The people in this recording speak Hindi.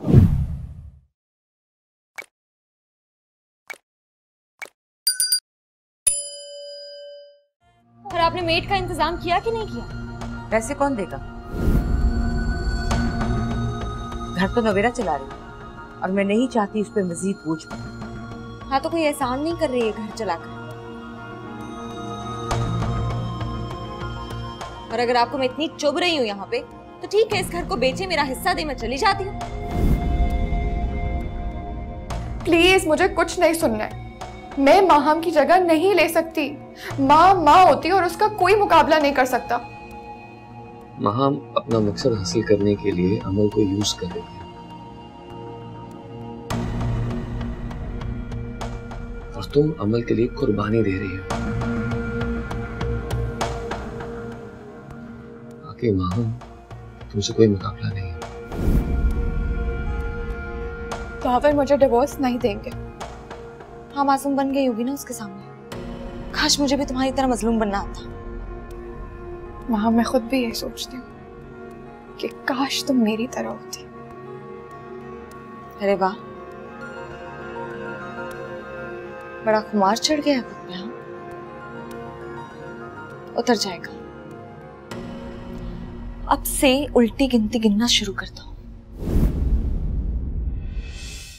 और आपने मेट का इंतज़ाम किया कि नहीं किया? पैसे कौन देगा? घर तो नवेरा चला रही है और मैं नहीं चाहती उस पर मजीद बोझ हाँ तो कोई एहसान नहीं कर रही है घर चलाकर। और अगर आपको मैं इतनी चुभ रही हूँ यहाँ पे तो ठीक है इस घर को बेचे मेरा हिस्सा दे मैं चली जाती हूँ। प्लीज़ मुझे कुछ नहीं सुनना है। मैं माहम की जगह नहीं ले सकती। माँ माँ होती है और उसका कोई मुकाबला नहीं कर सकता। महाम अपना मकसद हासिल करने के लिए अमल को यूज़ कर रही है। और तुम अमल के लिए कुर्बानी दे रही हो। बाकी महाम तुमसे कोई मुकाबला नहीं है। बाबर मुझे डिवोर्स नहीं देंगे। हाँ मासूम बन गई होगी ना उसके सामने। काश मुझे भी तुम्हारी तरह मजलूम बनना आता। वहाँ मैं खुद भी यही सोचती हूँ कि काश तुम मेरी तरह होती। अरे वाह। बड़ा खुमार चढ़ गया खुद हाँ? उतर जाएगा। अब से उल्टी गिनती गिनना शुरू करता हूँ